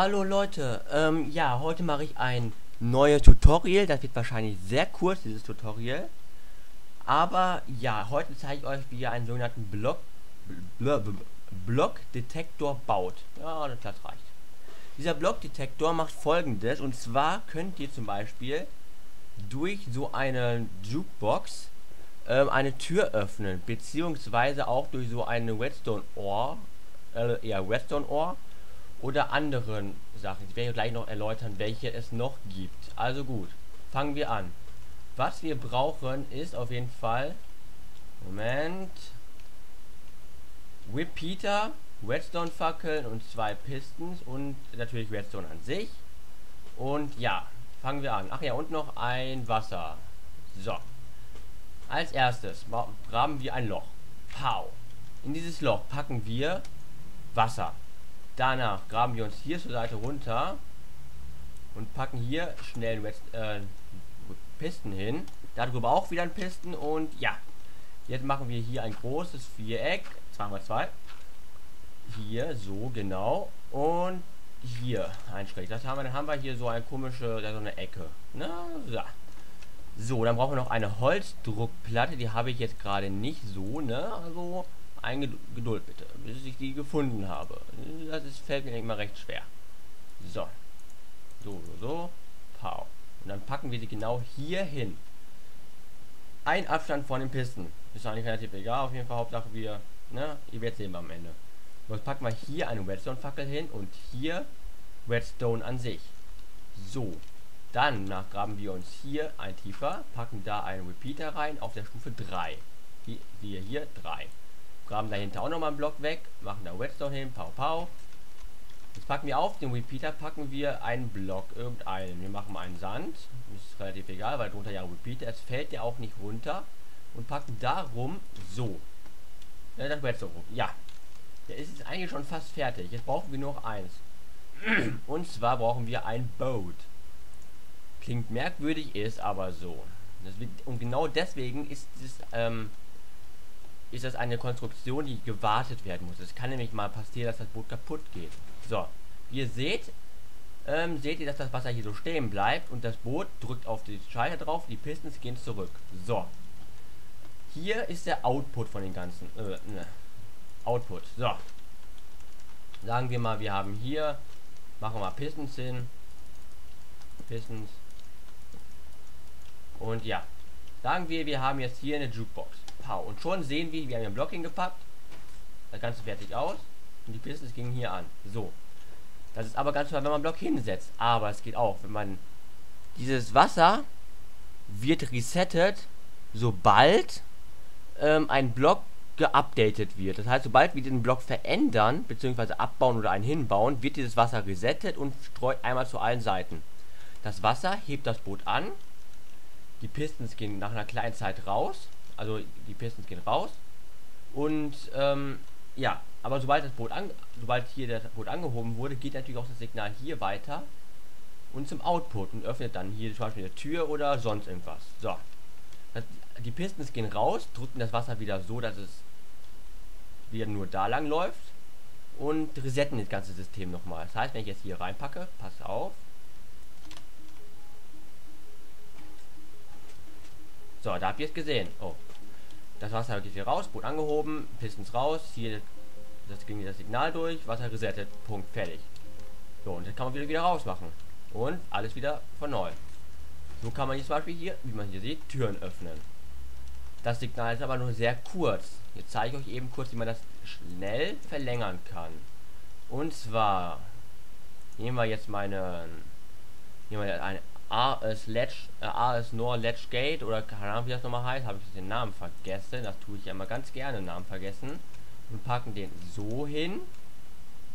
Hallo Leute, ähm, ja, heute mache ich ein neues Tutorial. Das wird wahrscheinlich sehr kurz, dieses Tutorial. Aber ja, heute zeige ich euch, wie ihr einen sogenannten Block, Blockdetektor baut. Ja, das reicht. Dieser Blockdetektor macht folgendes, und zwar könnt ihr zum Beispiel durch so eine Jukebox ähm, eine Tür öffnen, beziehungsweise auch durch so eine Redstone-Ohr, äh, ja, Redstone-Ohr oder anderen Sachen. Ich werde gleich noch erläutern, welche es noch gibt. Also gut, fangen wir an. Was wir brauchen ist auf jeden Fall, Moment, Repeater, Redstone-Fackeln und zwei Pistons und natürlich Redstone an sich. Und ja, fangen wir an. Ach ja, und noch ein Wasser. So. Als erstes graben wir ein Loch. Pow. In dieses Loch packen wir Wasser. Danach graben wir uns hier zur Seite runter und packen hier schnell äh, Pisten hin. Darüber auch wieder ein Pisten und ja. Jetzt machen wir hier ein großes Viereck. 2x2. Hier, so, genau. Und hier ein Schräg. Das haben wir, dann haben wir hier so eine komische, so eine Ecke. Na, so. So, dann brauchen wir noch eine Holzdruckplatte. Die habe ich jetzt gerade nicht so, ne? Also ein Geduld bitte, bis ich die gefunden habe. Das ist, fällt mir immer recht schwer. So. So, so, so. Pow. Und dann packen wir sie genau hier hin. Ein Abstand von den Pisten. Ist eigentlich relativ egal. Auf jeden Fall Hauptsache wir, ne? Ihr werdet sehen am Ende. Jetzt packen wir hier eine Redstone-Fackel hin und hier Redstone an sich. So. Dann nachgraben wir uns hier ein tiefer, packen da einen Repeater rein auf der Stufe 3. Wie, wie hier 3 graben dahinter auch nochmal einen Block weg, machen da Redstone hin, pau pau. Jetzt packen wir auf den Repeater, packen wir einen Block, irgendeinen. Wir machen mal einen Sand, ist relativ egal, weil drunter ja Repeater, es fällt ja auch nicht runter. Und packen darum so. Ja, das Redstone rum. Ja. Der ist jetzt eigentlich schon fast fertig. Jetzt brauchen wir noch eins. Und zwar brauchen wir ein Boat. Klingt merkwürdig, ist aber so. Wird, und genau deswegen ist es ähm, ist das eine Konstruktion, die gewartet werden muss. Es kann nämlich mal passieren, dass das Boot kaputt geht. So, wie ihr seht, ähm, seht ihr, dass das Wasser hier so stehen bleibt und das Boot drückt auf die Schalter drauf, die Pistons gehen zurück. So. Hier ist der Output von den ganzen, äh, ne. Output. So. Sagen wir mal, wir haben hier, machen wir Pistons hin. Pistons. Und ja. Sagen wir, wir haben jetzt hier eine Jukebox. Pow. Und schon sehen wir, wir haben hier ein Block hingepackt. Das Ganze fertig aus. Und die Pistons gingen hier an. So. Das ist aber ganz normal, wenn man Block hinsetzt. Aber es geht auch, wenn man dieses Wasser wird resettet, sobald ähm, ein Block geupdatet wird. Das heißt, sobald wir den Block verändern, beziehungsweise abbauen oder einen hinbauen, wird dieses Wasser resettet und streut einmal zu allen Seiten. Das Wasser hebt das Boot an. Die Pistons gehen nach einer kleinen Zeit raus. Also die Pistons gehen raus. Und ähm, ja, aber sobald das Boot an, sobald hier das Boot angehoben wurde, geht natürlich auch das Signal hier weiter und zum Output und öffnet dann hier zum Beispiel eine Tür oder sonst irgendwas. So. Das, die Pistons gehen raus, drücken das Wasser wieder so, dass es wieder nur da lang läuft und resetten das ganze System nochmal. Das heißt, wenn ich jetzt hier reinpacke, passt auf, So, da habt ihr es gesehen. Oh. Das Wasser geht hier raus, Boot angehoben, Pistons raus, hier das ging das Signal durch, Wasser resettet, Punkt, fertig. So, und jetzt kann man wieder wieder rausmachen. Und alles wieder von neu. So kann man hier zum Beispiel hier, wie man hier sieht, Türen öffnen. Das Signal ist aber nur sehr kurz. Jetzt zeige ich euch eben kurz, wie man das schnell verlängern kann. Und zwar nehmen wir jetzt meine nehmen wir eine AS Ledge, äh, AS Nor Ledge Gate oder keine Ahnung wie das nochmal heißt, habe ich den Namen vergessen. Das tue ich ja immer ganz gerne, Namen vergessen. Und packen den so hin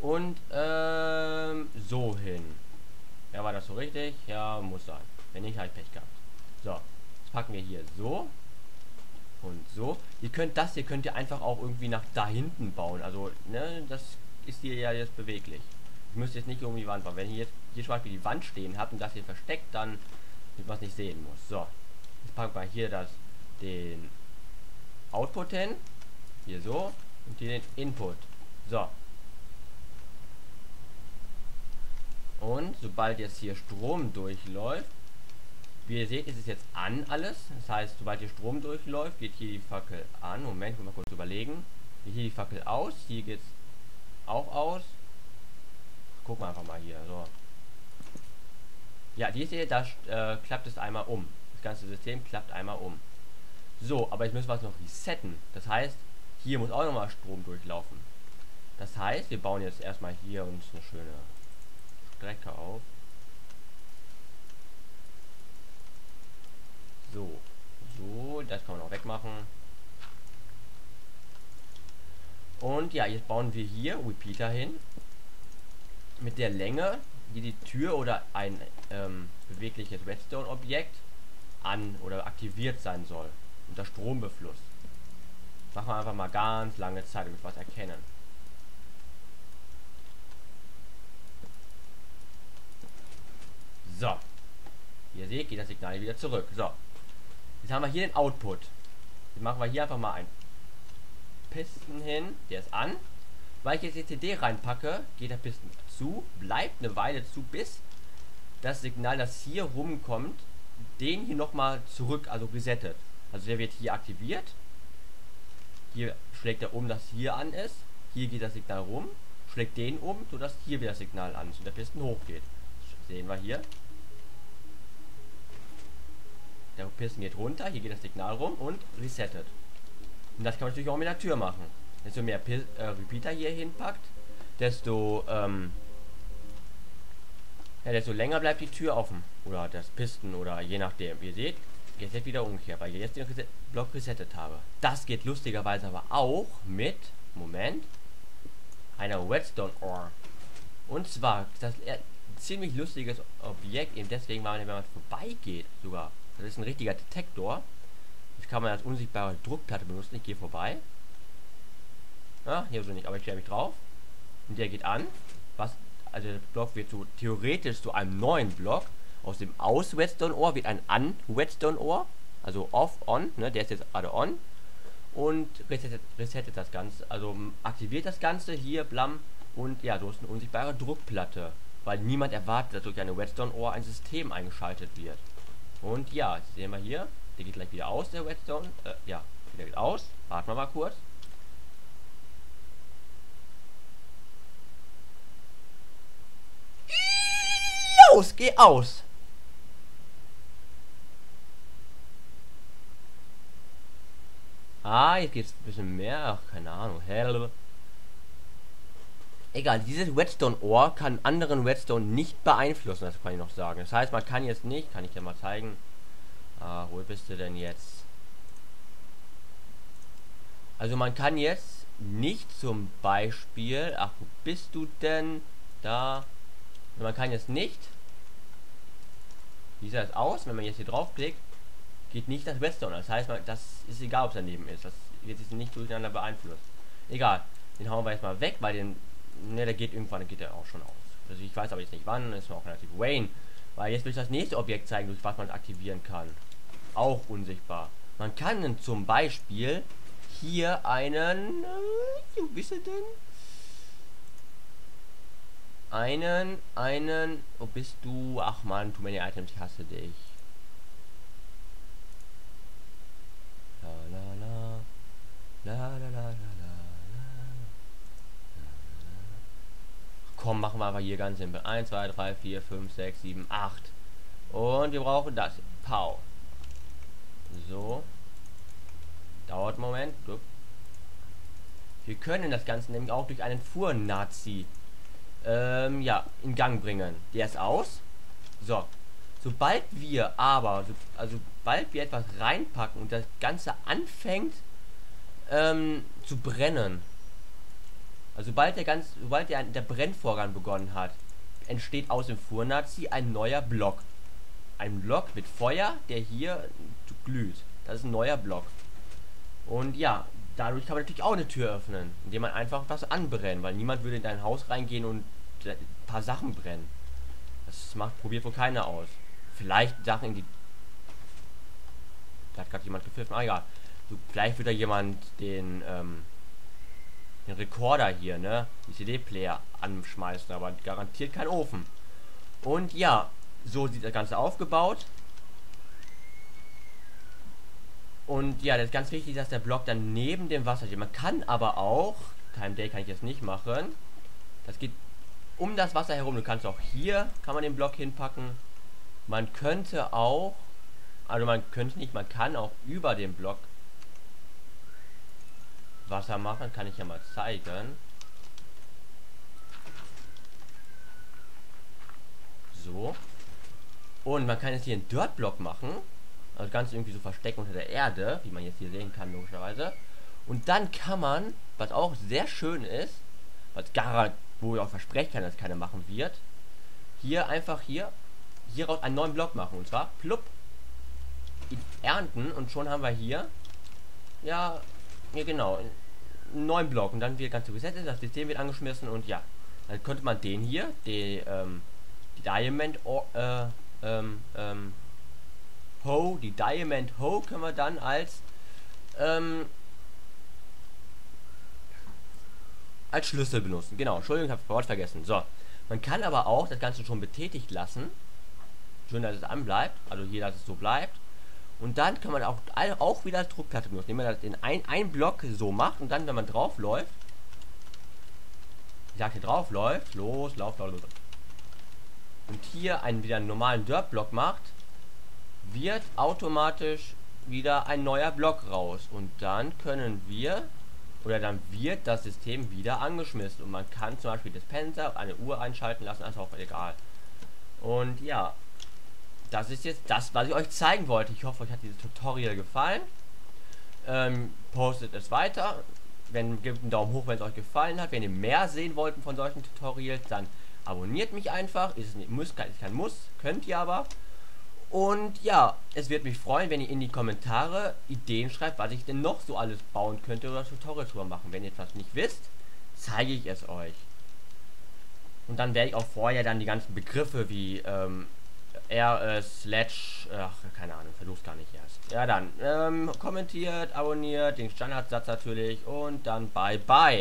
und ähm, so hin. Ja, war das so richtig? Ja, muss sein. Wenn nicht, halt Pech gehabt. So, jetzt packen wir hier so und so. Ihr könnt das, ihr könnt ihr einfach auch irgendwie nach da hinten bauen. Also, ne, das ist hier ja jetzt beweglich. Müsste jetzt nicht um die Wand bauen. Wenn ihr jetzt hier zum Beispiel die Wand stehen habt und das hier versteckt, dann man es nicht sehen muss. So. Jetzt packen wir hier das den Output hin. Hier so. Und hier den Input. So. Und sobald jetzt hier Strom durchläuft, wie ihr seht, ist es jetzt an alles. Das heißt, sobald hier Strom durchläuft, geht hier die Fackel an. Moment, mal kurz überlegen. Hier die Fackel aus, hier geht es auch aus. Gucken wir einfach mal hier. So. Ja, die ihr, da äh, klappt es einmal um. Das ganze System klappt einmal um. So, aber müssen wir es noch resetten. Das heißt, hier muss auch nochmal Strom durchlaufen. Das heißt, wir bauen jetzt erstmal hier uns eine schöne Strecke auf. So. So, das kann man auch wegmachen. Und ja, jetzt bauen wir hier Repeater hin. Mit der Länge, die die Tür oder ein ähm, bewegliches Redstone-Objekt an oder aktiviert sein soll. Unter Strombefluss. Machen wir einfach mal ganz lange Zeit, damit wir was erkennen. So. Wie ihr seht, geht das Signal wieder zurück. So. Jetzt haben wir hier den Output. Jetzt machen wir hier einfach mal einen Pisten hin. Der ist an. Weil ich jetzt die CD reinpacke, geht der Pisten zu, bleibt eine Weile zu, bis das Signal, das hier rumkommt, den hier nochmal zurück, also resettet. Also der wird hier aktiviert. Hier schlägt er um, dass hier an ist. Hier geht das Signal rum, schlägt den um, sodass hier wieder das Signal an ist und der Pisten hochgeht. Das sehen wir hier. Der Pisten geht runter, hier geht das Signal rum und resettet. Und das kann man natürlich auch mit der Tür machen. Desto mehr Pil äh, Repeater hier hinpackt, desto, ähm, ja, desto länger bleibt die Tür offen. Oder das Pisten oder je nachdem. Wie ihr seht, jetzt wieder umgekehrt, weil ich jetzt den Reset Block resettet habe. Das geht lustigerweise aber auch mit, Moment, einer Redstone Ore. Und zwar, das ein ziemlich lustiges Objekt, eben deswegen, weil wenn man vorbeigeht sogar das ist ein richtiger Detektor. Das kann man als unsichtbare Druckplatte benutzen. Ich gehe vorbei. Ja, hier so nicht, aber ich stelle mich drauf. Und der geht an. Was, also der Block wird so theoretisch zu einem neuen Block. Aus dem Aus-Redstone-Ohr wird ein An-Redstone-Ohr. Also Off-On, ne, der ist jetzt gerade on. Und resettet, resettet das Ganze. Also aktiviert das Ganze hier, blam. Und ja, so ist eine unsichtbare Druckplatte. Weil niemand erwartet, dass durch eine Redstone-Ohr ein System eingeschaltet wird. Und ja, sehen wir hier, der geht gleich wieder aus, der Redstone. Äh, ja, der geht aus. Warten wir mal kurz. Los, geh aus! Ah, jetzt geht's ein bisschen mehr. Ach, keine Ahnung. Hell. Egal, dieses Redstone-Ohr kann anderen Redstone nicht beeinflussen, das kann ich noch sagen. Das heißt, man kann jetzt nicht, kann ich dir mal zeigen. Ah, wo bist du denn jetzt? Also man kann jetzt nicht zum Beispiel, ach, wo bist du denn? Da. Man kann jetzt nicht. Wie sieht das aus? Wenn man jetzt hier draufklickt, geht nicht das Redstone. Das heißt, das ist egal, ob es daneben ist. Das wird sich nicht durcheinander beeinflusst. Egal. Den hauen wir jetzt mal weg, weil den Ne, der geht irgendwann, geht er auch schon aus. Also ich weiß aber jetzt nicht wann, ist mir auch relativ Wayne. Weil jetzt ich das nächste Objekt zeigen, durch was man aktivieren kann. Auch unsichtbar. Man kann zum Beispiel hier einen, äh, wo bist du denn? Einen, einen, wo bist du? Ach man, too many items, ich hasse dich. La la la, la la la la. Komm, machen wir aber hier ganz simpel. 1, 2, 3, 4, 5, 6, 7, 8. Und wir brauchen das. Pau. So. Dauert einen Moment. Wir können das Ganze nämlich auch durch einen Fuhr-Nazi ähm, ja, in Gang bringen. Der ist aus. So. Sobald wir aber, so, also sobald wir etwas reinpacken und das Ganze anfängt ähm, zu brennen, also sobald der ganz, sobald der, der Brennvorgang begonnen hat, entsteht aus dem Fuhrnazi ein neuer Block. Ein Block mit Feuer, der hier glüht. Das ist ein neuer Block. Und ja, dadurch kann man natürlich auch eine Tür öffnen, indem man einfach was anbrennt, weil niemand würde in dein Haus reingehen und ein paar Sachen brennen. Das macht, probiert wohl keiner aus. Vielleicht Sachen in die... Da hat gerade jemand gepfiffen. Ah, ja. So, vielleicht wird da jemand den, ähm, den Rekorder hier, ne? Die CD-Player anschmeißen, aber garantiert kein Ofen. Und ja, so sieht das Ganze aufgebaut. Und ja, das ist ganz wichtig, dass der Block dann neben dem Wasser steht. Man kann aber auch, kein Day kann ich jetzt nicht machen, das geht um das Wasser herum. Du kannst auch hier, kann man den Block hinpacken. Man könnte auch, also man könnte nicht, man kann auch über dem Block Wasser machen. Kann ich ja mal zeigen. So. Und man kann jetzt hier einen Dirt-Block machen. Also ganz irgendwie so verstecken unter der Erde, wie man jetzt hier sehen kann, logischerweise. Und dann kann man, was auch sehr schön ist, was gar, wo ich auch versprechen kann, dass keiner machen wird, hier einfach hier, hieraus einen neuen Block machen. Und zwar, plupp, ernten und schon haben wir hier, ja, ja genau, einen neuen Block. Und dann wird das Ganze gesetzt, das System wird angeschmissen und ja, dann könnte man den hier, die, ähm, die Diamond, äh, ähm, ähm, Hoe, die Diamond Hoe können wir dann als ähm, als Schlüssel benutzen. Genau, Entschuldigung, habe Wort vergessen. So, man kann aber auch das Ganze schon betätigt lassen. Schön, dass es anbleibt, also hier, dass es so bleibt. Und dann kann man auch, auch wieder als Druckplatte benutzen, indem man das in ein, ein Block so macht und dann, wenn man drauf läuft, ich sag hier drauf läuft, los, lauf, lauf, lauf. Und hier einen wieder einen normalen Dirt-Block macht, wird automatisch wieder ein neuer Block raus. Und dann können wir, oder dann wird das System wieder angeschmissen. Und man kann zum Beispiel Dispenser, eine Uhr einschalten lassen, ist auch egal. Und ja, das ist jetzt das, was ich euch zeigen wollte. Ich hoffe, euch hat dieses Tutorial gefallen. Ähm, postet es weiter. Wenn, gebt einen Daumen hoch, wenn es euch gefallen hat. Wenn ihr mehr sehen wollt von solchen Tutorials, dann abonniert mich einfach. Ist, nicht, muss, ist kein Muss, könnt ihr aber. Und ja, es wird mich freuen, wenn ihr in die Kommentare Ideen schreibt, was ich denn noch so alles bauen könnte oder Tutorials drüber machen. Wenn ihr etwas nicht wisst, zeige ich es euch. Und dann werde ich auch vorher dann die ganzen Begriffe wie ähm, R, äh, Sledge, ach, keine Ahnung, versuch's gar nicht erst. Ja dann, ähm, kommentiert, abonniert, den Standardsatz natürlich und dann bye bye.